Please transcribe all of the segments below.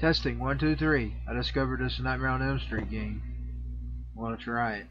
Testing, one, two, three. I discovered this Nightmare on Elm Street game. Want to try it.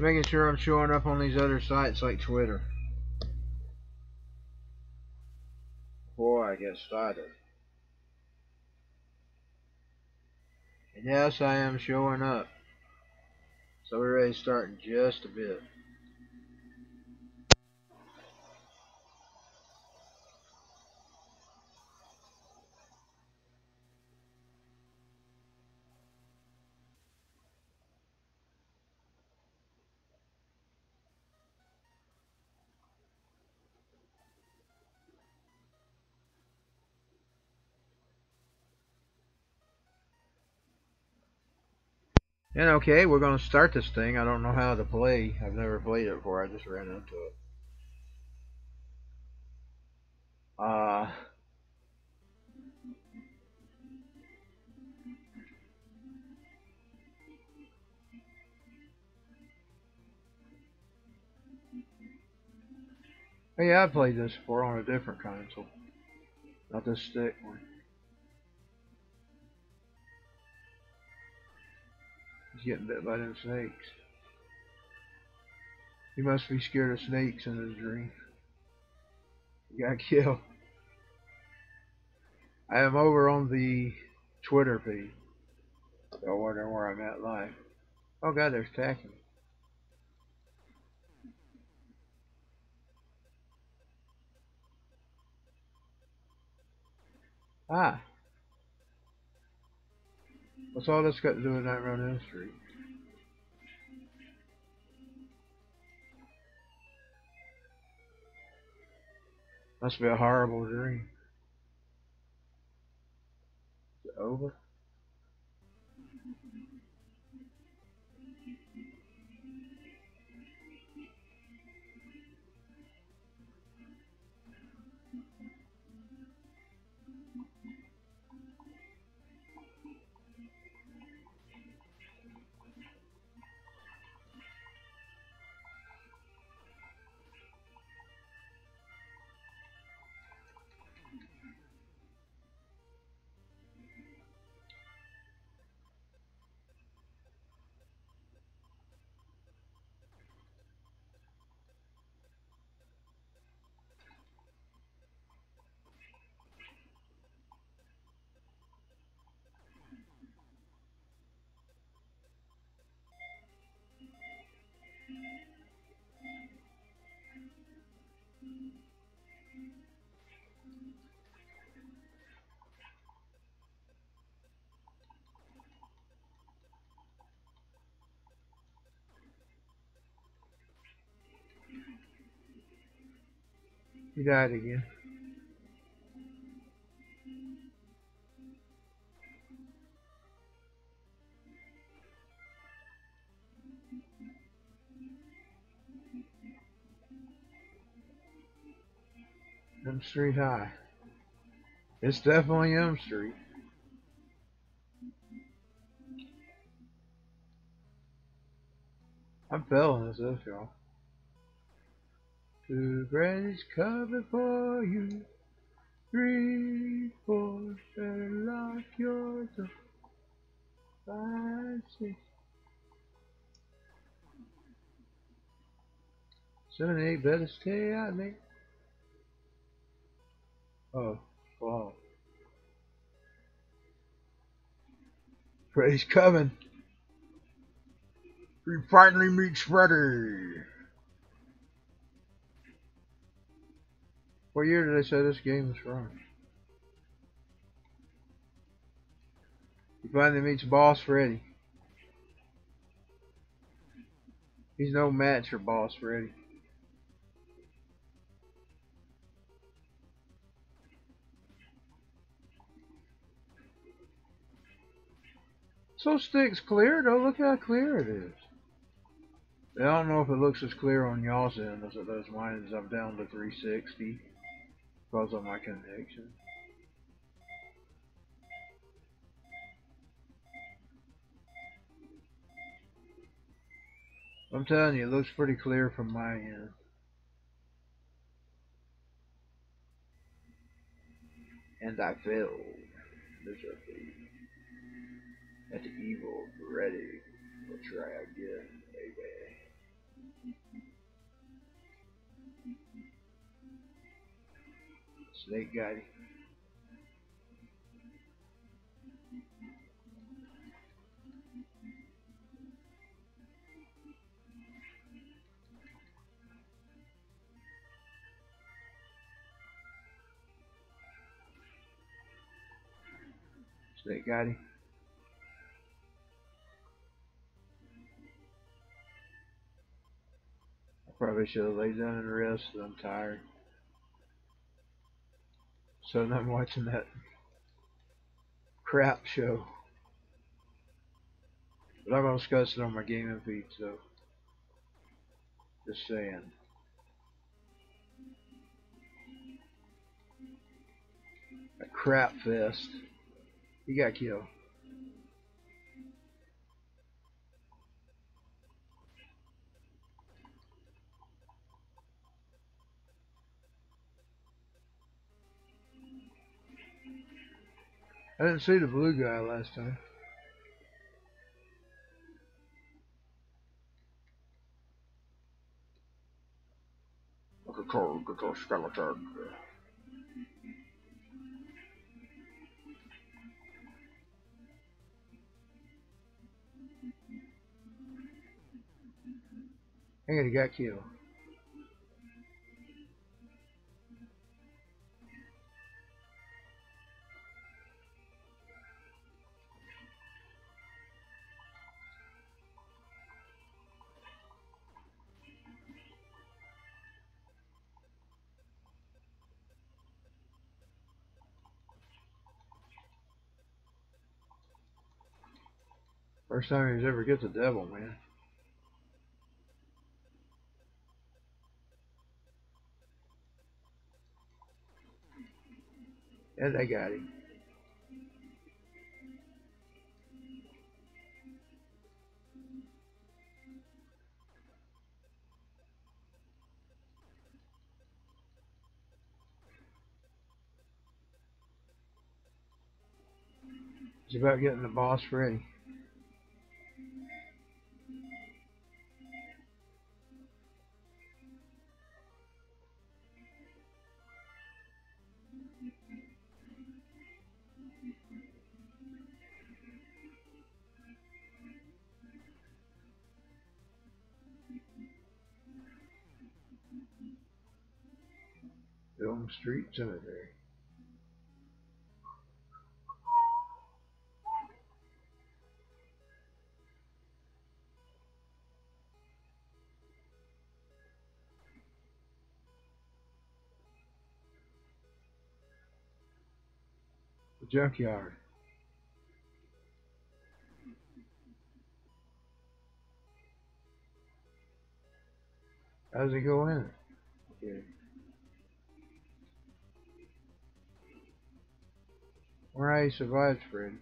Just making sure I'm showing up on these other sites like Twitter. Before I get started. And yes, I am showing up. So we're ready to start in just a bit. And okay, we're going to start this thing. I don't know how to play. I've never played it before. I just ran into it. Uh, oh yeah, I've played this before on a different console. Not this stick one. Getting bit by them snakes. He must be scared of snakes in his dream. He got killed. I am over on the Twitter feed. Y'all wondering where I'm at live. Oh god, they're attacking. Ah. What's all this got to do with that on Elm Street? Must be a horrible dream. Is it over? He died again. M Street High. It's definitely M Street. I'm failing this, y'all y'all. Two breads coming for you. Three, four, better lock your door. Five, six, seven, eight, better stay out, mate. Oh, wow. Freddy's coming. We finally meet Freddy. What year did I say this game was from? He finally meets Boss Freddy. He's no match for Boss Freddy. So sticks clear though. Look how clear it is. I don't know if it looks as clear on y'all's end as it does mine as I'm down to 360 because of my connection. I'm telling you, it looks pretty clear from my end. And I failed miserably at the evil Freddy. We'll try again, Snake Gotti. I probably should have laid down and rested. I'm tired. So I'm watching that crap show. But I'm going to discuss it on my gaming feed, so just saying. A crap fest. He got killed. I didn't see the blue guy last time. Cold little skeleton. And he got killed. First time he's ever get the devil, man. And I got him. It's about getting the boss Freddy. Elm Street Cemetery. The junkyard. How does it go in? Okay. Where he survived, Freddy.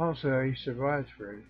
Also, he survived Freddy.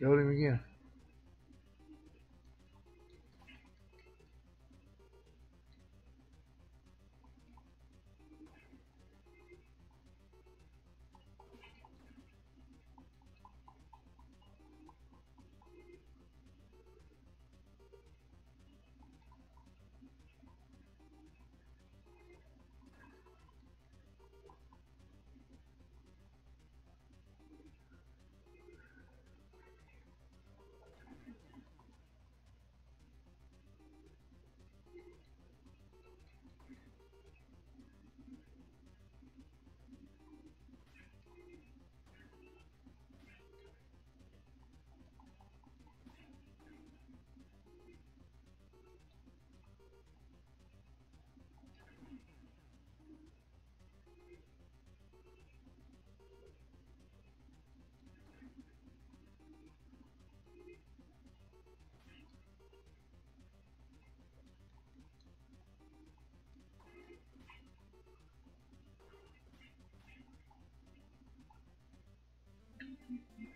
Killed him again.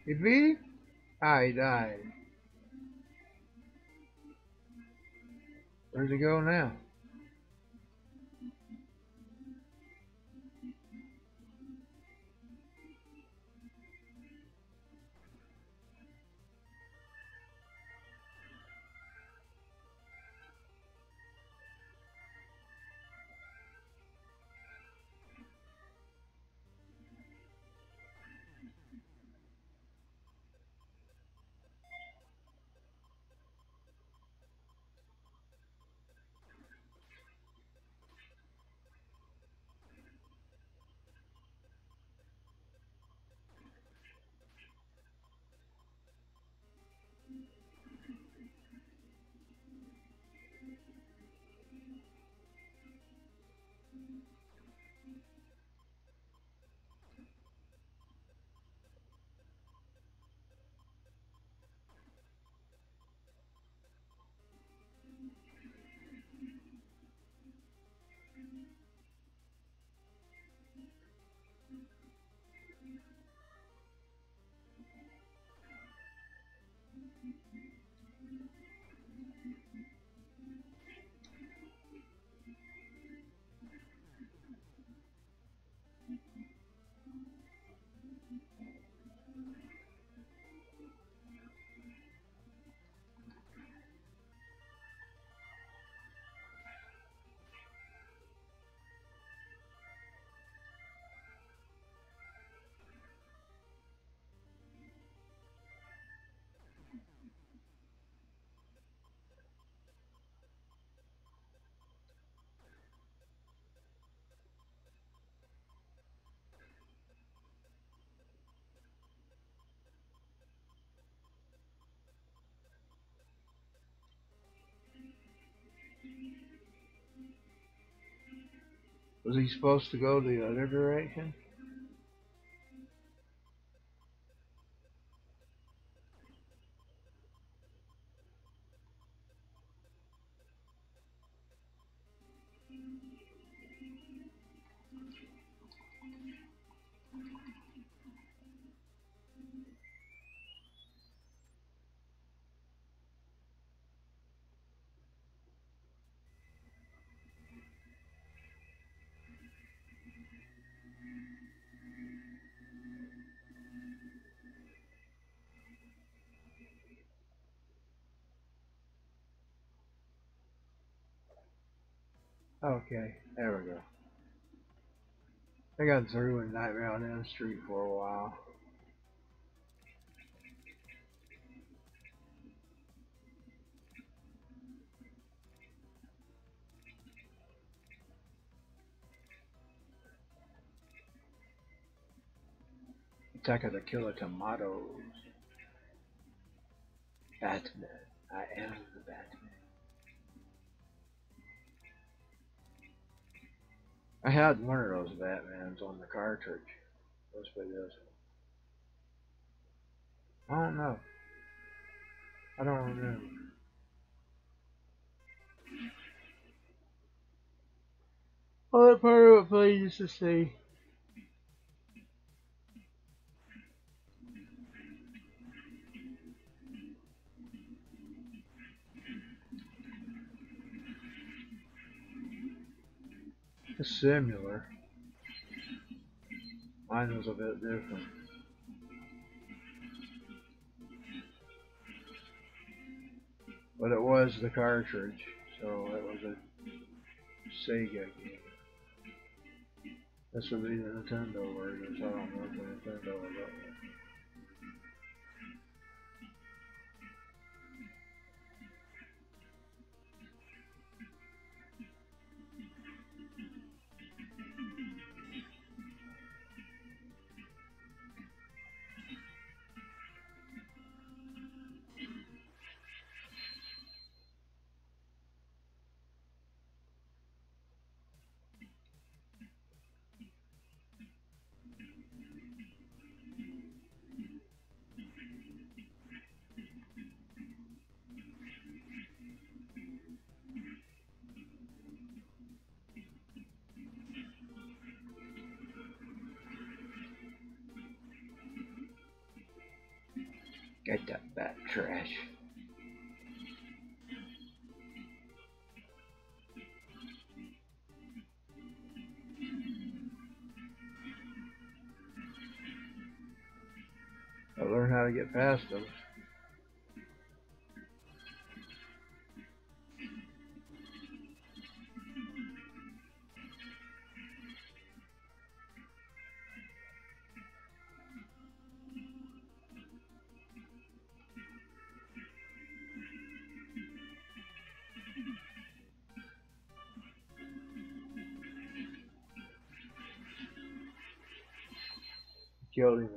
Beat Ah, he died. Where's he go now? Was he supposed to go the other direction? Okay, there we go. I got through in Nightmare on Elm Street for a while. Attack of the Killer Tomatoes. Batman. I am the Batman. I had one of those Batmans on the cartridge. Let's play this one. I don't know. I don't remember. That part of it played just to similar. Mine was a bit different. But it was the cartridge, so it was a Sega game. This would be the Nintendo version, so I don't know if the Nintendo was up there. How to get past them. killed him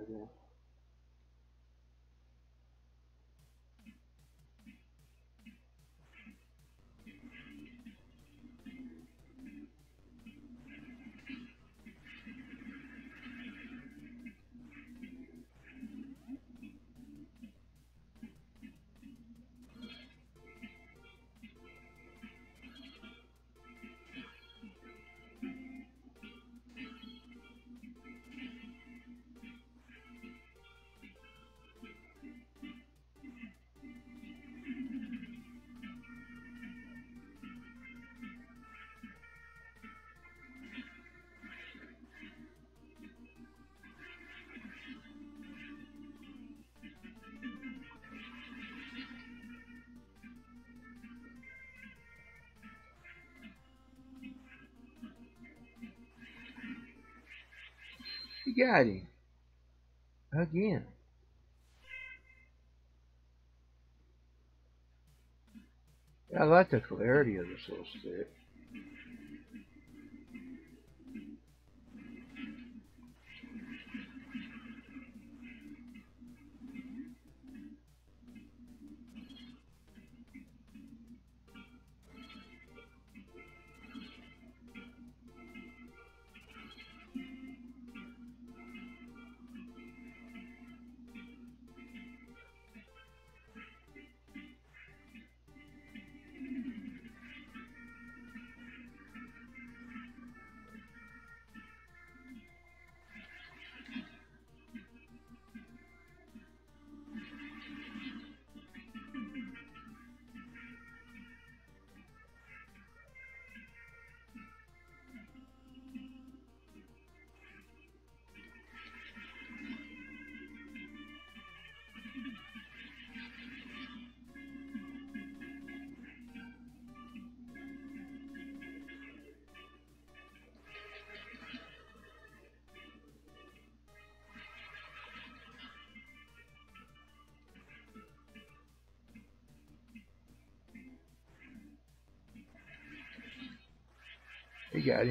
got him. Again. I like the clarity of this little stick. He got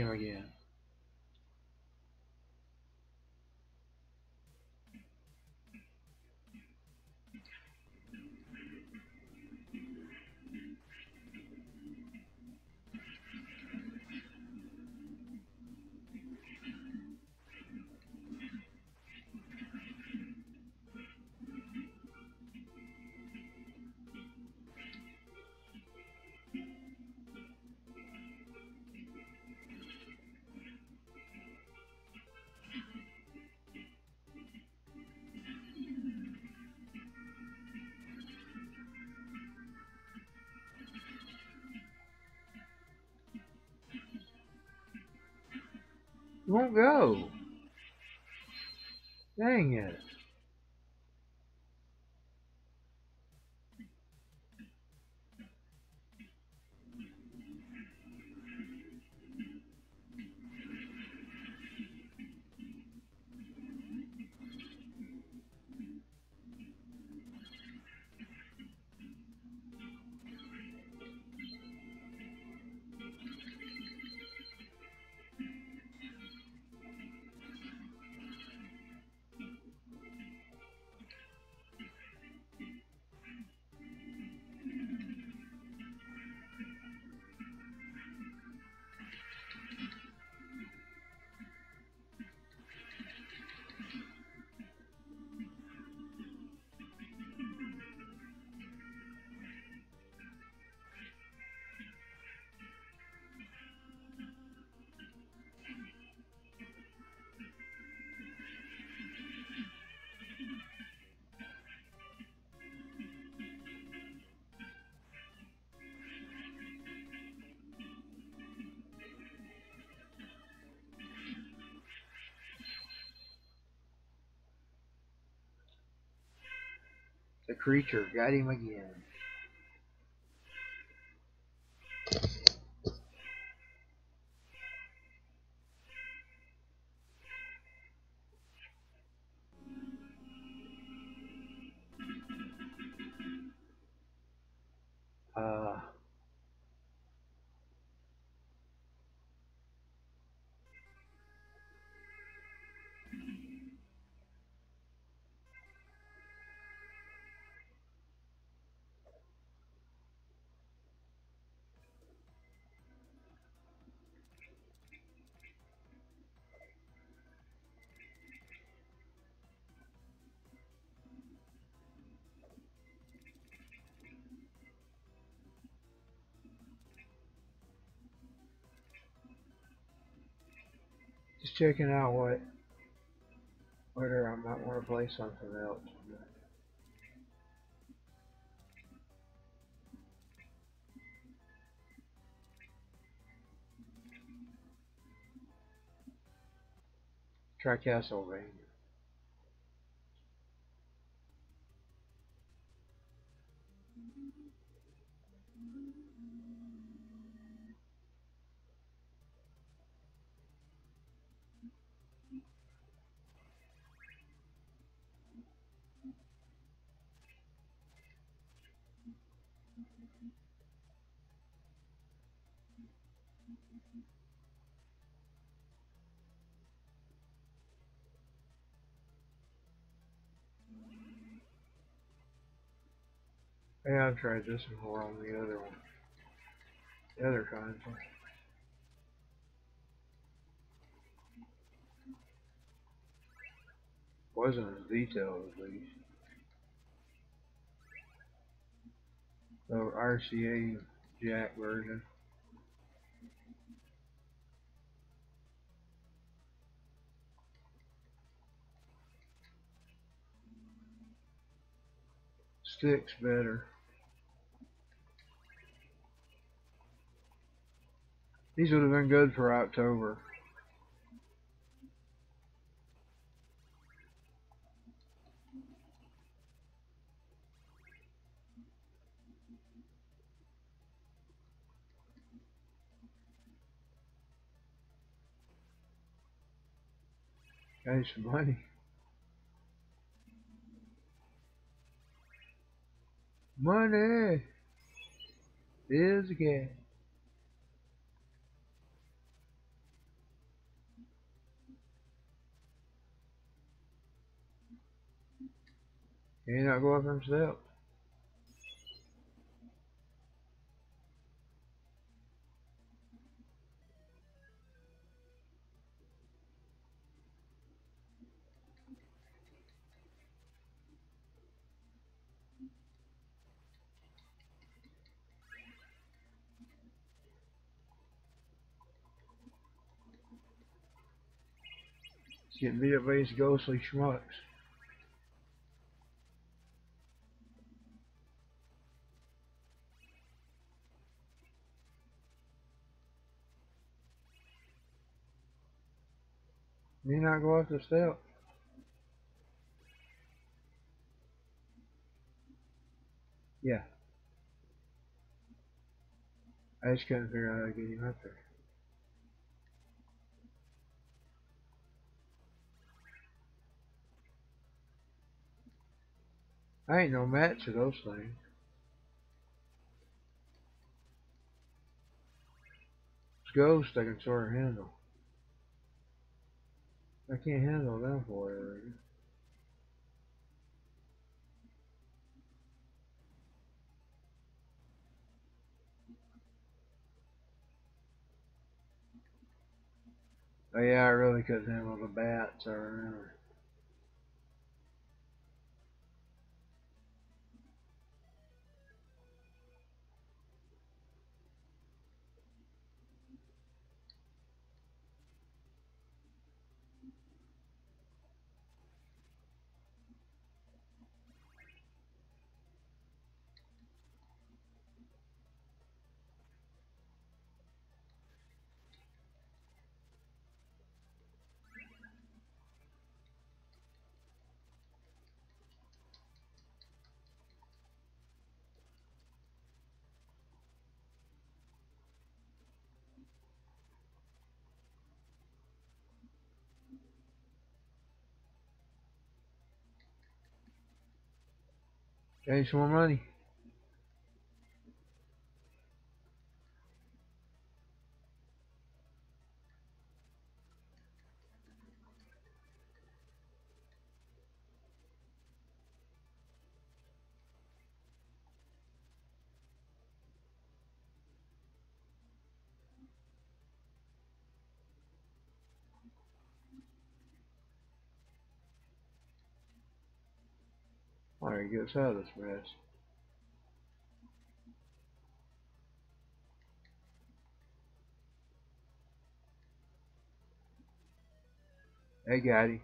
won't go. Dang it. The creature got him again. Checking out what whether I might want to play something else. Try Castlevania. Yeah, I've tried this before on the other one. The other console. Wasn't as detailed at least. The RCA Jack version. Sticks better. These would have been good for October. Got some money. Money is gas. Can you not go up? He's getting beat up by these ghostly schmucks. Not go up the step? Yeah. I just couldn't figure out how to get him up there. I ain't no match for those things. Ghost I can sort of handle. I can't handle that for. Oh yeah, I really couldn't handle the bats, I remember. Got some more money? Alright, get us out of this mess. Hey, Gaddy.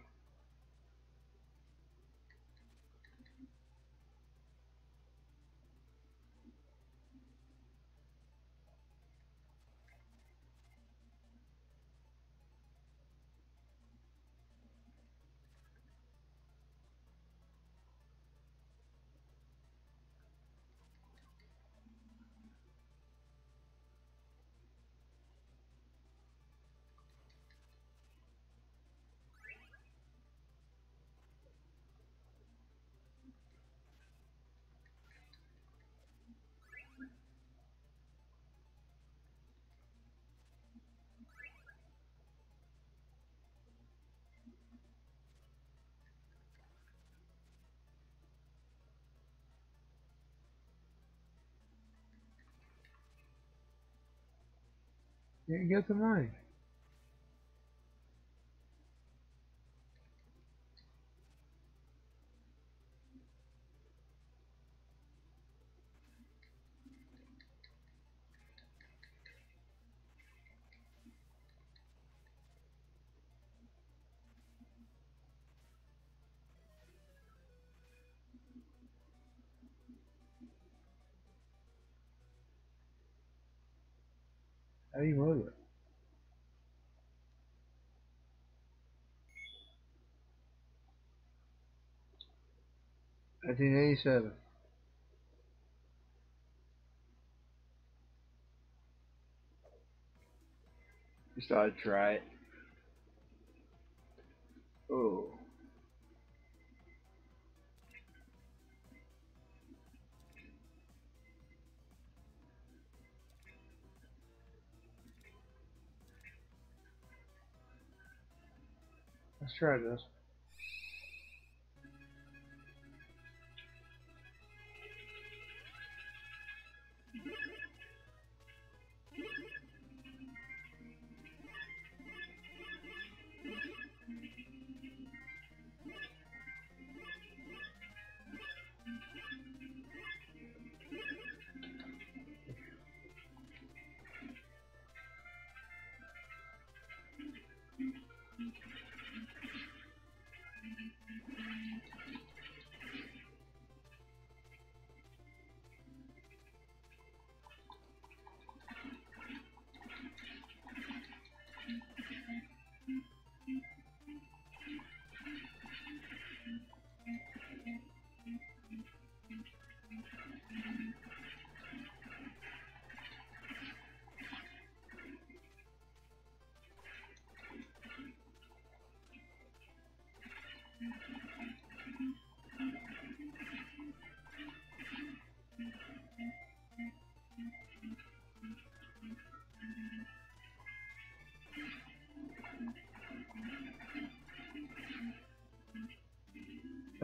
You get the money. Move it? Nineteen eighty seven. Just thought I'd try it. Oh. Let's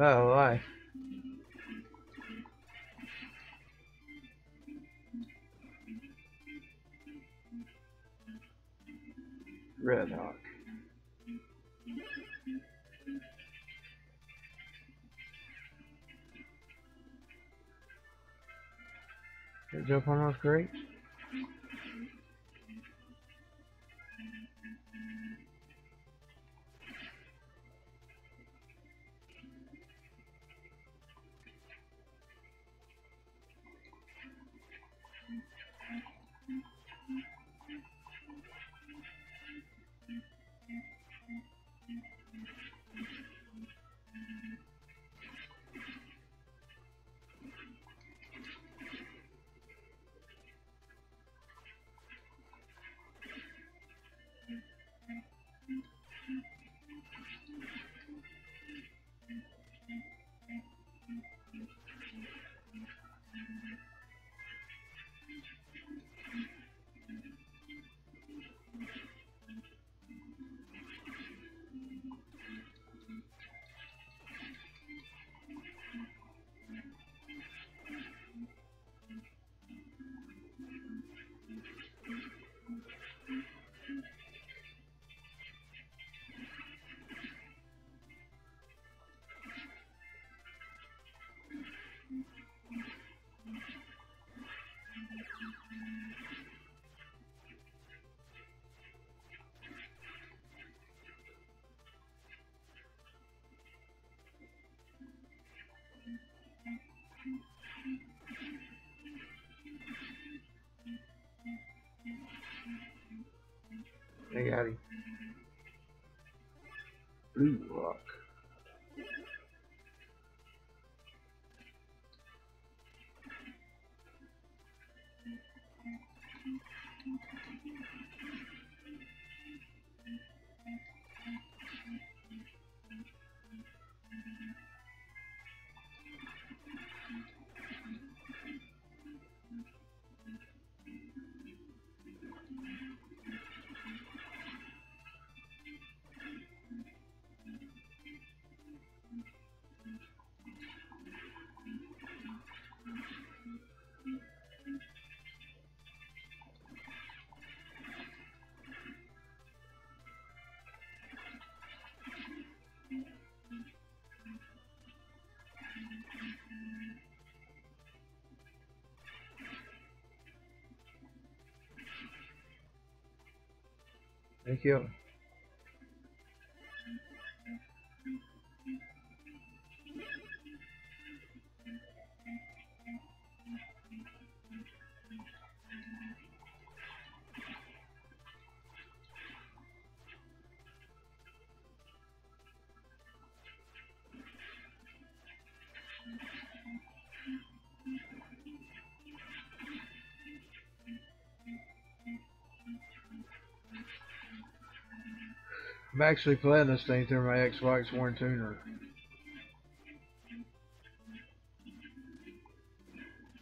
Oh, why? Red Hawk. I jump on those crates? I got him. Blue rock. Thank you. I'm actually playing this thing through my Xbox One tuner.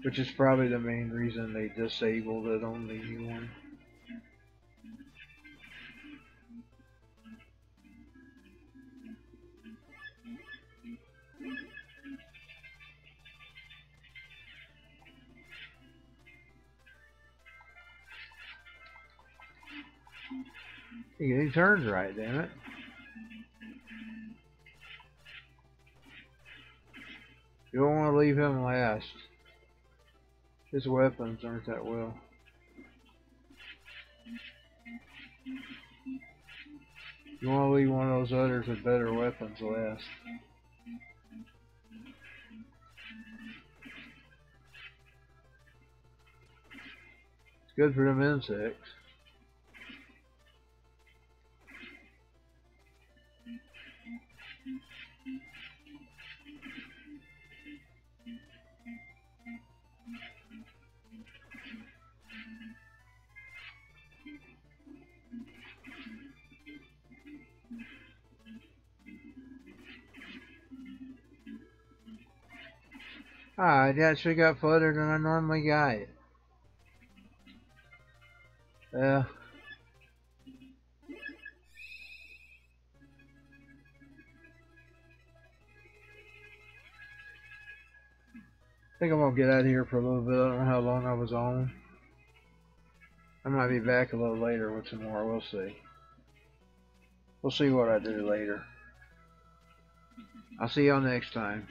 Which is probably the main reason they disabled it on the new one. Turns right, damn it. You don't want to leave him last. His weapons aren't that well. You want to leave one of those others with better weapons last. It's good for them insects. Ah, it actually got further than I normally got it. Get out of here for a little bit. I don't know how long I was on. I might be back a little later with some more. We'll see. We'll see what I do later. I'll see y'all next time.